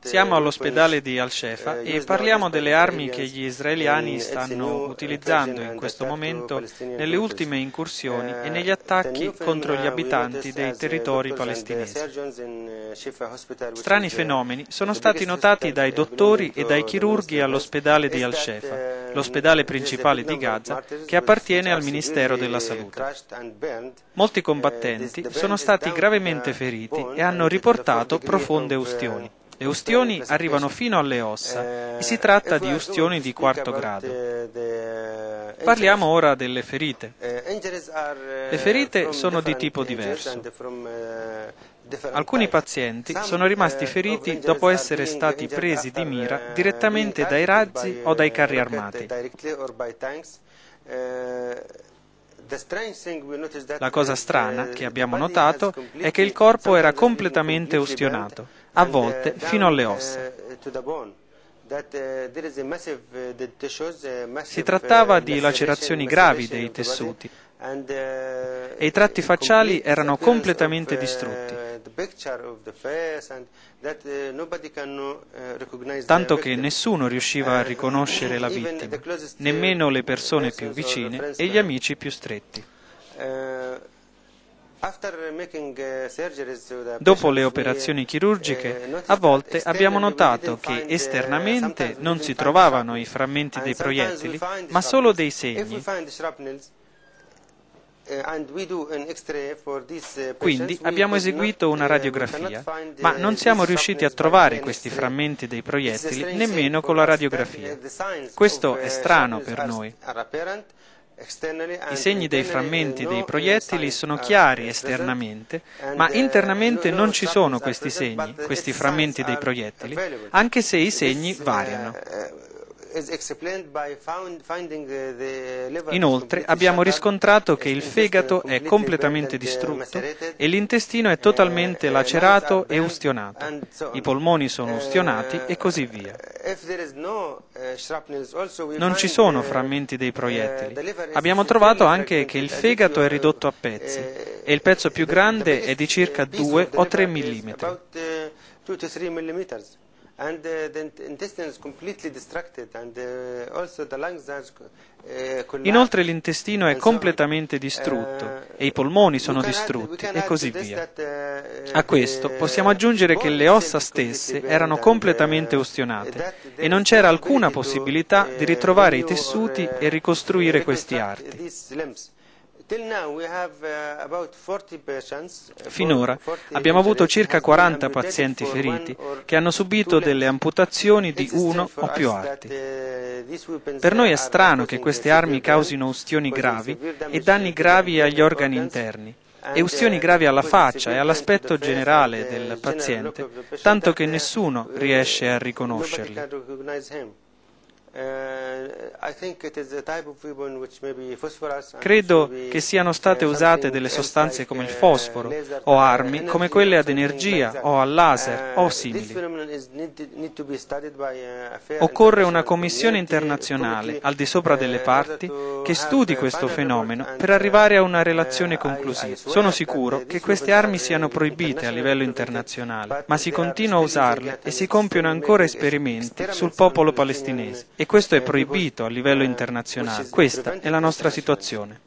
Siamo all'ospedale di Al-Shefa e parliamo delle armi che gli israeliani stanno utilizzando in questo momento nelle ultime incursioni e negli attacchi contro gli abitanti dei territori palestinesi. Strani fenomeni sono stati notati dai dottori e dai chirurghi all'ospedale di Al-Shefa, l'ospedale principale di Gaza che appartiene al Ministero della Salute. Molti combattenti sono stati gravemente feriti e hanno riportato profonde ustioni. Le ustioni arrivano fino alle ossa e si tratta di ustioni di quarto grado. Parliamo ora delle ferite. Le ferite sono di tipo diverso. Alcuni pazienti sono rimasti feriti dopo essere stati presi di mira direttamente dai razzi o dai carri armati. La cosa strana che abbiamo notato è che il corpo era completamente ustionato, a volte fino alle ossa. Si trattava di lacerazioni gravi dei tessuti e i tratti facciali erano completamente distrutti. Tanto che nessuno riusciva a riconoscere la vittima, nemmeno le persone più vicine e gli amici più stretti. Dopo le operazioni chirurgiche, a volte abbiamo notato che esternamente non si trovavano i frammenti dei proiettili, ma solo dei segni. Quindi abbiamo eseguito una radiografia, ma non siamo riusciti a trovare questi frammenti dei proiettili nemmeno con la radiografia. Questo è strano per noi. I segni dei frammenti dei proiettili sono chiari esternamente, ma internamente non ci sono questi segni, questi frammenti dei proiettili, anche se i segni variano. Inoltre abbiamo riscontrato che il fegato è completamente distrutto e l'intestino è totalmente lacerato e ustionato. I polmoni sono ustionati e così via. Non ci sono frammenti dei proiettili. Abbiamo trovato anche che il fegato è ridotto a pezzi e il pezzo più grande è di circa 2 o 3 mm. And uh, the intestine is completely distracted and uh, also the lungs are uh, Inoltre l'intestino è completamente distrutto e i polmoni sono distrutti e così via. A questo possiamo aggiungere che le ossa stesse erano completamente ustionate e non c'era alcuna possibilità di ritrovare i tessuti e ricostruire questi arti. Finora abbiamo avuto circa 40 pazienti feriti che hanno subito delle amputazioni di uno o più arti. Per noi è strano che queste armi causino ustioni gravi e danni gravi agli organi interni e ustioni gravi alla faccia e all'aspetto generale del paziente, tanto che nessuno riesce a riconoscerli. Credo che siano state usate delle sostanze come il fosforo o armi come quelle ad energia o al laser o simili. Occorre una commissione internazionale al di sopra delle parti che studi questo fenomeno per arrivare a una relazione conclusiva. Sono sicuro che queste armi siano proibite a livello internazionale, ma si continua a usarle e si compiono ancora esperimenti sul popolo palestinese e questo è proibito a livello internazionale. Questa è la nostra situazione.